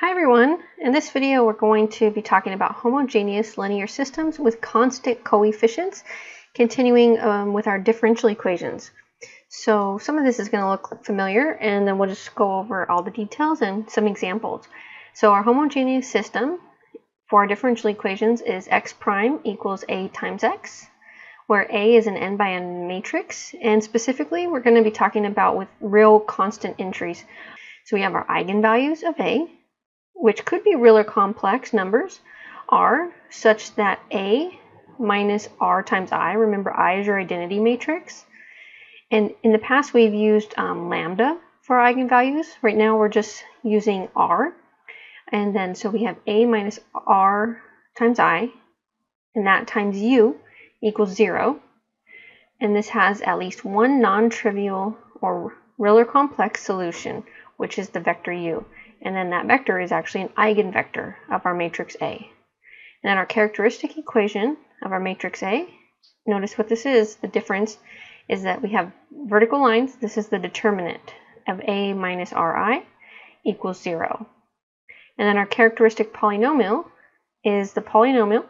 Hi everyone! In this video we're going to be talking about homogeneous linear systems with constant coefficients, continuing um, with our differential equations. So some of this is going to look familiar and then we'll just go over all the details and some examples. So our homogeneous system for our differential equations is x prime equals a times x, where a is an n by n matrix, and specifically we're going to be talking about with real constant entries. So we have our eigenvalues of a, which could be real or complex numbers, r, such that a minus r times i, remember i is your identity matrix. And in the past we've used um, lambda for eigenvalues. Right now we're just using r. And then so we have a minus r times i, and that times u equals 0. And this has at least one non-trivial or real or complex solution, which is the vector u and then that vector is actually an eigenvector of our matrix A. And then our characteristic equation of our matrix A, notice what this is, the difference is that we have vertical lines, this is the determinant of A minus Ri equals 0. And then our characteristic polynomial is the polynomial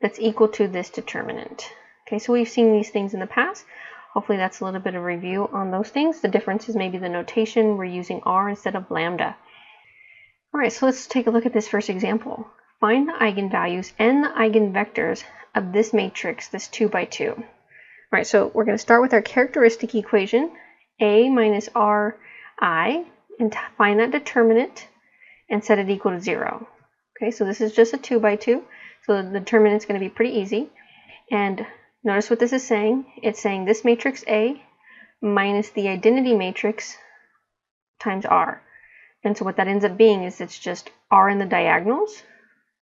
that's equal to this determinant. Okay, so we've seen these things in the past. Hopefully that's a little bit of review on those things. The difference is maybe the notation. We're using r instead of lambda. All right, so let's take a look at this first example. Find the eigenvalues and the eigenvectors of this matrix, this 2 by 2. All right, so we're going to start with our characteristic equation, a minus ri, and find that determinant and set it equal to 0. Okay, so this is just a 2 by 2, so the determinant is going to be pretty easy. And notice what this is saying. It's saying this matrix A minus the identity matrix times R. And so what that ends up being is it's just r in the diagonals.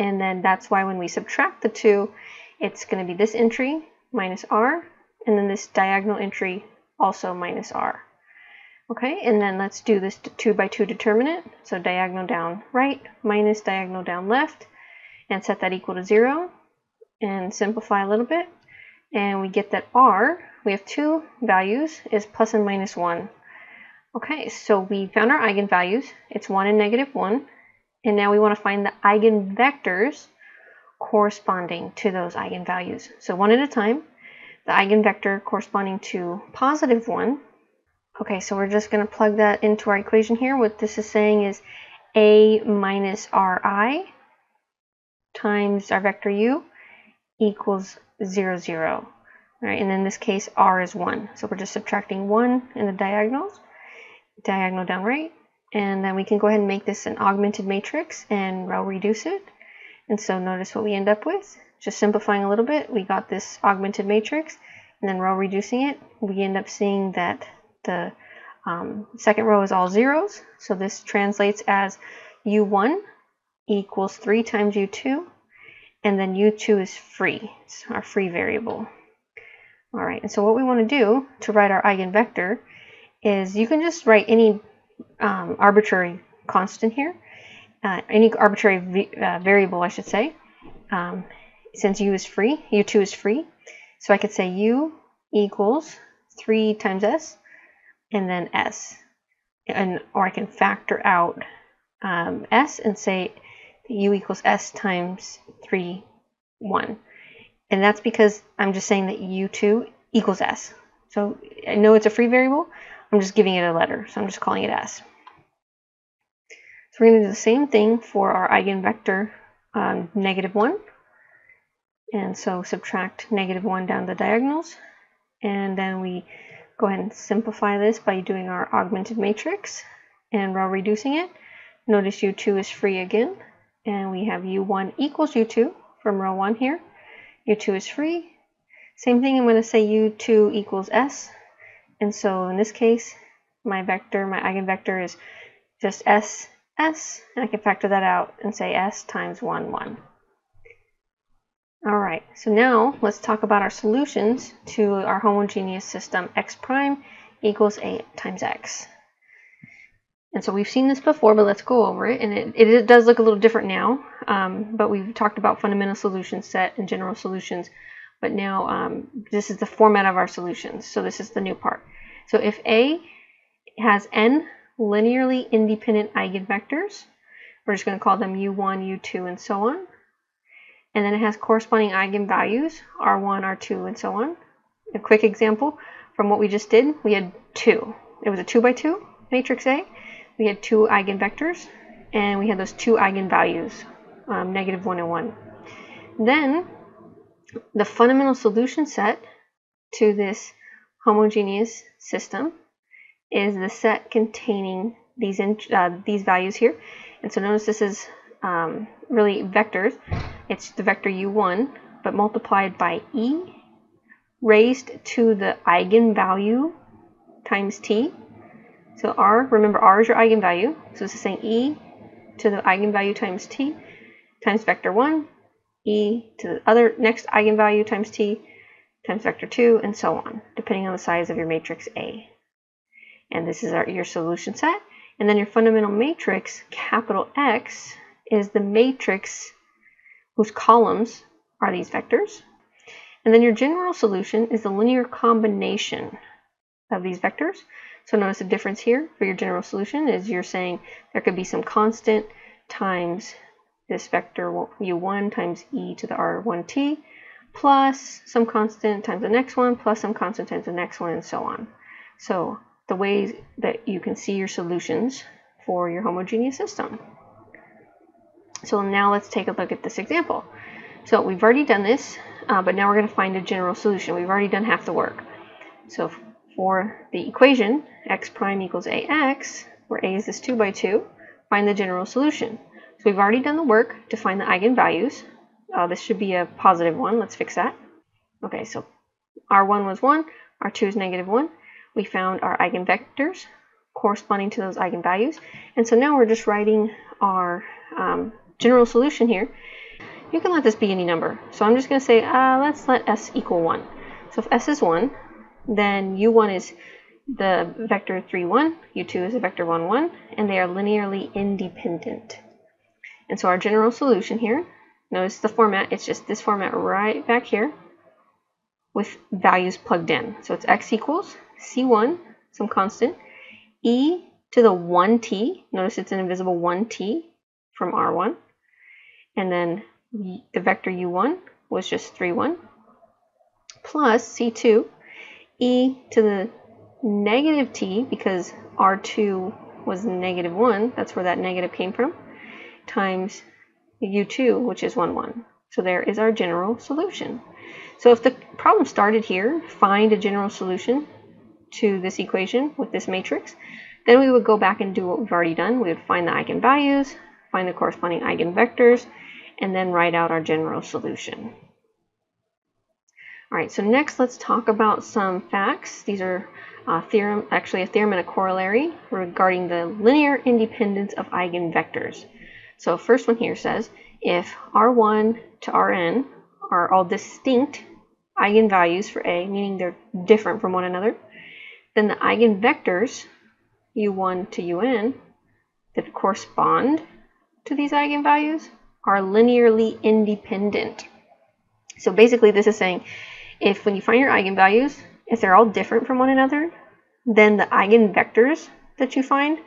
And then that's why when we subtract the two, it's going to be this entry minus r, and then this diagonal entry also minus r. Okay, and then let's do this 2 by 2 determinant. So diagonal down right minus diagonal down left, and set that equal to 0, and simplify a little bit. And we get that r, we have two values, is plus and minus 1. Okay, so we found our eigenvalues. It's 1 and negative 1. And now we want to find the eigenvectors corresponding to those eigenvalues. So one at a time, the eigenvector corresponding to positive 1. Okay, so we're just going to plug that into our equation here. What this is saying is a minus ri times our vector u equals 0, 0. All right, and in this case, r is 1. So we're just subtracting 1 in the diagonals diagonal down right. And then we can go ahead and make this an augmented matrix and row reduce it. And so notice what we end up with. Just simplifying a little bit, we got this augmented matrix and then row reducing it. We end up seeing that the um, second row is all zeros. So this translates as u1 equals 3 times u2 and then u2 is free. It's our free variable. All right, and so what we want to do to write our eigenvector is you can just write any um, arbitrary constant here, uh, any arbitrary uh, variable, I should say, um, since u is free, u2 is free. So I could say u equals 3 times s and then s. And, or I can factor out um, s and say u equals s times 3, 1. And that's because I'm just saying that u2 equals s. So I know it's a free variable, I'm just giving it a letter, so I'm just calling it S. So we're going to do the same thing for our eigenvector um, negative 1. And so subtract negative 1 down the diagonals. And then we go ahead and simplify this by doing our augmented matrix and row reducing it. Notice U2 is free again. And we have U1 equals U2 from row 1 here. U2 is free. Same thing, I'm going to say U2 equals S and so in this case, my vector, my eigenvector is just s, s, and I can factor that out and say s times 1, 1. All right, so now let's talk about our solutions to our homogeneous system x prime equals a times x. And so we've seen this before, but let's go over it. And it, it does look a little different now, um, but we've talked about fundamental solution set and general solutions but now um, this is the format of our solutions. So this is the new part. So if A has n linearly independent eigenvectors, We're just going to call them u1, u2, and so on. And then it has corresponding eigenvalues, r1, r2, and so on. A quick example from what we just did, we had two. It was a 2 by 2 matrix A. We had two eigenvectors, and we had those two eigenvalues, um, negative 1 and 1. Then the fundamental solution set to this homogeneous system is the set containing these in, uh, these values here. And so notice this is um, really vectors. It's the vector u1, but multiplied by e raised to the eigenvalue times t. So r, remember r is your eigenvalue. So this is saying e to the eigenvalue times t times vector 1, e to the other next eigenvalue times t times vector 2, and so on, depending on the size of your matrix A. And this is our, your solution set. And then your fundamental matrix, capital X, is the matrix whose columns are these vectors. And then your general solution is the linear combination of these vectors. So notice the difference here for your general solution is you're saying there could be some constant times this vector u1 times e to the r1t plus some constant times the next one plus some constant times the next one and so on. So the ways that you can see your solutions for your homogeneous system. So now let's take a look at this example. So we've already done this, uh, but now we're going to find a general solution. We've already done half the work. So for the equation, x prime equals ax, where a is this 2 by 2, find the general solution. So we've already done the work to find the eigenvalues. Uh, this should be a positive 1. Let's fix that. Okay, so r1 was 1, r2 is negative 1 we found our eigenvectors corresponding to those eigenvalues. And so now we're just writing our um, general solution here. You can let this be any number. So I'm just going to say, uh, let's let s equal 1. So if s is 1, then u1 is the vector 3, 1, u2 is a vector 1, 1, and they are linearly independent. And so our general solution here, notice the format, it's just this format right back here with values plugged in. So it's x equals C1, some constant, e to the 1t, notice it's an invisible 1t from R1, and then the vector u1 was just 3, 1, plus c2, e to the negative t, because r2 was negative 1, that's where that negative came from, times u2, which is 1, 1. So there is our general solution. So if the problem started here, find a general solution, to this equation with this matrix, then we would go back and do what we've already done. We would find the eigenvalues, find the corresponding eigenvectors, and then write out our general solution. All right, so next let's talk about some facts. These are uh, theorem, actually a theorem and a corollary regarding the linear independence of eigenvectors. So first one here says, if R1 to Rn are all distinct eigenvalues for A, meaning they're different from one another, then the eigenvectors u1 to un that correspond to these eigenvalues are linearly independent. So basically this is saying if when you find your eigenvalues, if they're all different from one another, then the eigenvectors that you find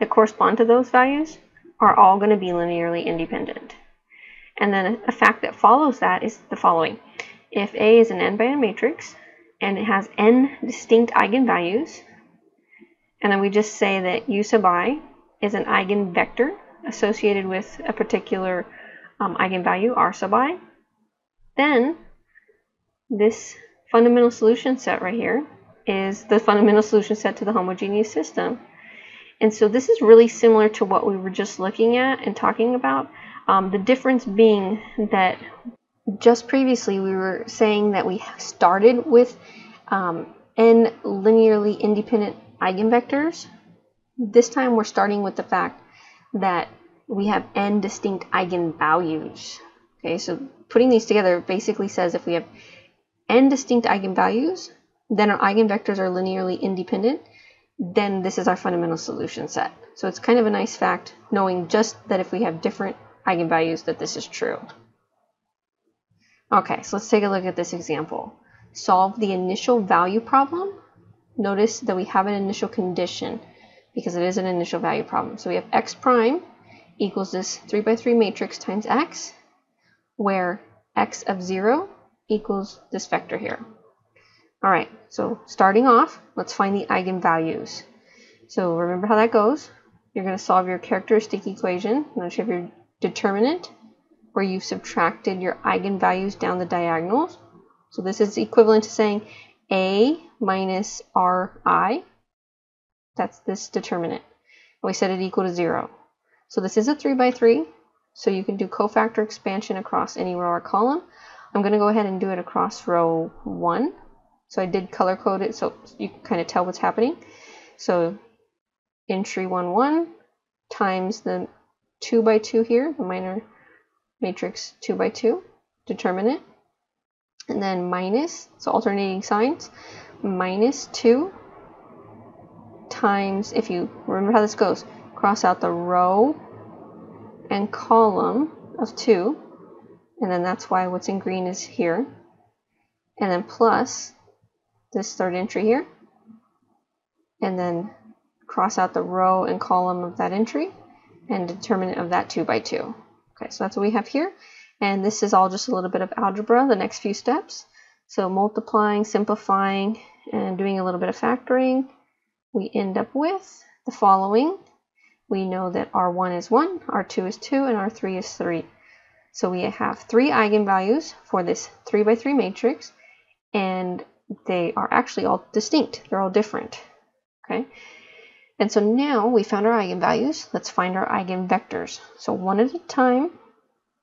that correspond to those values are all going to be linearly independent. And then a fact that follows that is the following. If A is an n by n matrix, and it has n distinct eigenvalues. And then we just say that u sub i is an eigenvector associated with a particular um, eigenvalue, r sub i. Then this fundamental solution set right here is the fundamental solution set to the homogeneous system. And so this is really similar to what we were just looking at and talking about. Um, the difference being that just previously we were saying that we started with um, n linearly independent eigenvectors. This time we're starting with the fact that we have n distinct eigenvalues. Okay, so putting these together basically says if we have n distinct eigenvalues, then our eigenvectors are linearly independent, then this is our fundamental solution set. So it's kind of a nice fact knowing just that if we have different eigenvalues that this is true. Okay, so let's take a look at this example. Solve the initial value problem. Notice that we have an initial condition because it is an initial value problem. So we have x prime equals this 3 by 3 matrix times x, where x of 0 equals this vector here. All right, so starting off, let's find the eigenvalues. So remember how that goes. You're going to solve your characteristic equation. Notice you have your determinant, where you've subtracted your eigenvalues down the diagonals. So this is equivalent to saying a minus ri. That's this determinant. And we set it equal to 0. So this is a 3 by 3, so you can do cofactor expansion across any row or column. I'm going to go ahead and do it across row 1. So I did color code it so you can kind of tell what's happening. So entry 1, 1 times the 2 by 2 here, the minor matrix 2 by 2, determinant. And then minus, so alternating signs, minus 2 times, if you remember how this goes, cross out the row and column of 2, and then that's why what's in green is here, and then plus this third entry here, and then cross out the row and column of that entry, and determinant of that 2 by 2. Okay, so that's what we have here, and this is all just a little bit of algebra, the next few steps. So multiplying, simplifying, and doing a little bit of factoring, we end up with the following we know that R1 is 1, R2 is 2, and R3 is 3. So we have three eigenvalues for this 3 by 3 matrix, and they are actually all distinct. They're all different. Okay. And so now we found our eigenvalues. Let's find our eigenvectors. So one at a time,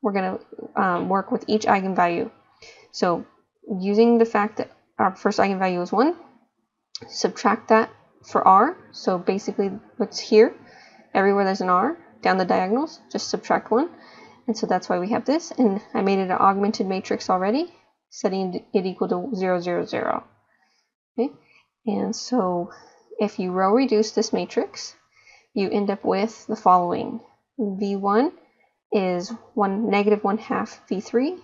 we're going to um, work with each eigenvalue. So using the fact that our first eigenvalue is 1, subtract that for r. So basically what's here everywhere there's an R down the diagonals, just subtract 1. And so that's why we have this. And I made it an augmented matrix already, setting it equal to 0, 0, 0. Okay? And so if you row reduce this matrix, you end up with the following. V1 is 1 negative 1 half V3,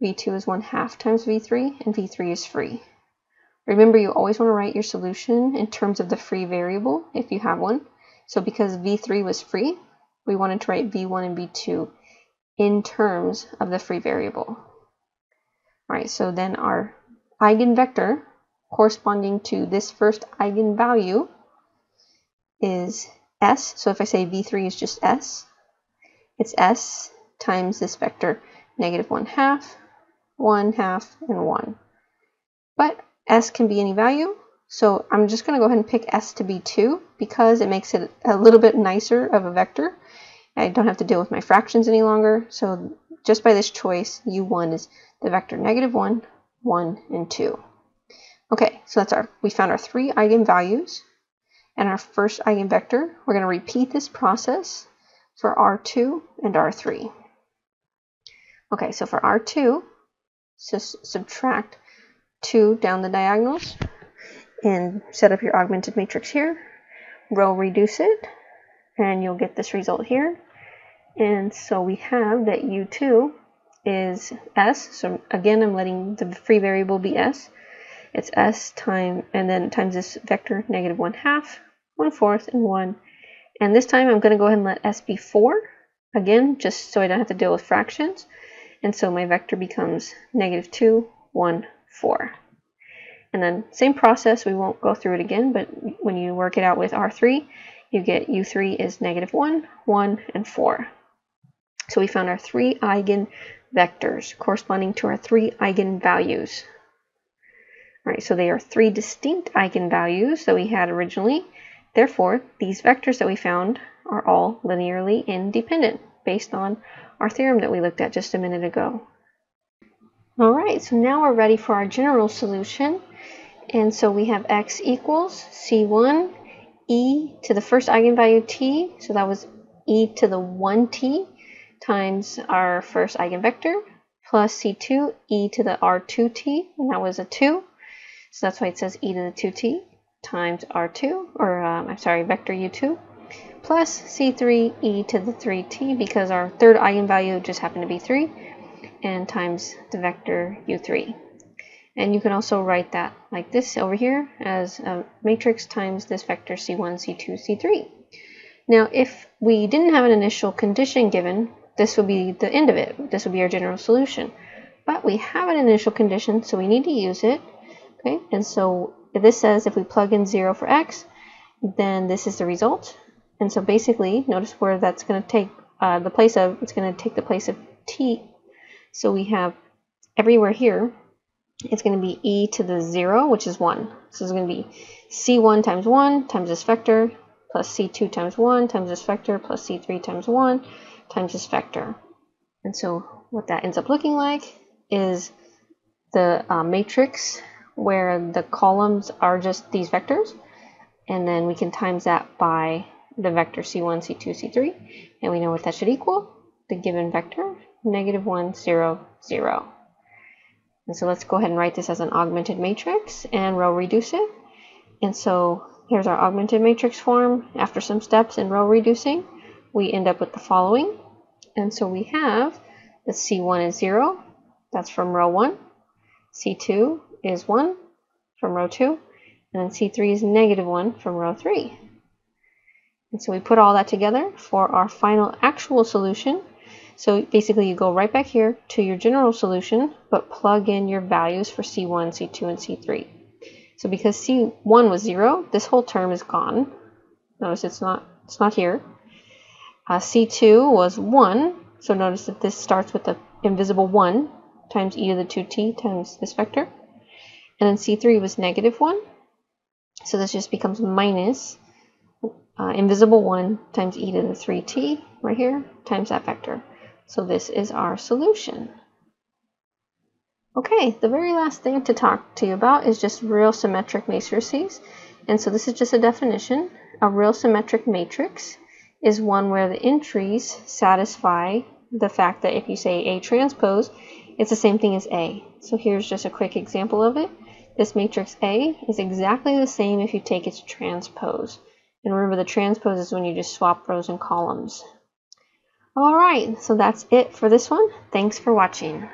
V2 is 1 half times V3, and V3 is free. Remember, you always want to write your solution in terms of the free variable, if you have one. So because v3 was free, we wanted to write v1 and v2 in terms of the free variable. All right, so then our eigenvector corresponding to this first eigenvalue is s. So if I say v3 is just s, it's s times this vector negative 1 half, 1 half, and 1. But s can be any value, so I'm just going to go ahead and pick s to be 2 because it makes it a little bit nicer of a vector. I don't have to deal with my fractions any longer. So just by this choice, u1 is the vector negative 1, 1, and 2. Okay, so that's our, we found our three eigenvalues and our first eigenvector. We're going to repeat this process for R2 and R3. Okay, so for R2, just subtract 2 down the diagonals and set up your augmented matrix here. Row reduce it, and you'll get this result here. And so we have that u2 is s. So again, I'm letting the free variable be s. It's s time, and then times this vector, negative 1 half, 1 fourth, and 1. And this time I'm going to go ahead and let s be 4, again, just so I don't have to deal with fractions. And so my vector becomes negative 2, 1, 4. And then same process, we won't go through it again, but when you work it out with R3, you get U3 is negative 1, 1, and 4. So we found our three eigenvectors corresponding to our three eigenvalues. All right, so they are three distinct eigenvalues that we had originally. Therefore, these vectors that we found are all linearly independent based on our theorem that we looked at just a minute ago. All right, so now we're ready for our general solution. And so we have x equals c1 e to the first eigenvalue t, so that was e to the 1t times our first eigenvector, plus c2 e to the r2t, and that was a 2. So that's why it says e to the 2t times r2, or um, I'm sorry, vector u2, plus c3 e to the 3t, because our third eigenvalue just happened to be 3, and times the vector u3. And you can also write that like this over here as a matrix times this vector c1, c2, c3. Now, if we didn't have an initial condition given, this would be the end of it. This would be our general solution. But we have an initial condition, so we need to use it. Okay, and so this says if we plug in 0 for x, then this is the result. And so basically, notice where that's going to take uh, the place of, it's going to take the place of t. So we have everywhere here, it's going to be e to the 0, which is 1. So it's going to be c1 times 1 times this vector plus c2 times 1 times this vector plus c3 times 1 times this vector. And so what that ends up looking like is the uh, matrix where the columns are just these vectors. And then we can times that by the vector c1, c2, c3. And we know what that should equal. The given vector, negative 1, 0, 0. And so let's go ahead and write this as an augmented matrix and row reduce it. And so here's our augmented matrix form. After some steps in row reducing, we end up with the following. And so we have the C1 is 0. That's from row 1. C2 is 1 from row 2. And then C3 is negative 1 from row 3. And so we put all that together for our final actual solution. So basically you go right back here to your general solution, but plug in your values for C1, C2, and C3. So because C1 was 0, this whole term is gone. Notice it's not, it's not here. Uh, C2 was 1, so notice that this starts with the invisible 1 times e to the 2t times this vector. And then C3 was negative 1, so this just becomes minus uh, invisible 1 times e to the 3t right here times that vector. So this is our solution. Okay, the very last thing to talk to you about is just real symmetric matrices. And so this is just a definition. A real symmetric matrix is one where the entries satisfy the fact that if you say A transpose, it's the same thing as A. So here's just a quick example of it. This matrix A is exactly the same if you take its transpose. And remember the transpose is when you just swap rows and columns. Alright, so that's it for this one. Thanks for watching.